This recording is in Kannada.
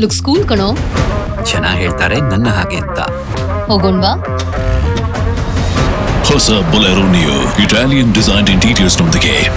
ಲುಕ್ ಸ್ಕೂಲ್ ಕಣೋ. ಜನ ಹೇಳ್ತಾರೆ ನನ್ನ ಹಾಗೆ ಅಂತ. ಹೋಗೋಣ್ವಾ ಹೊಸ Bolero Neo Italian design interiors ನೊಂದಿಗೆ.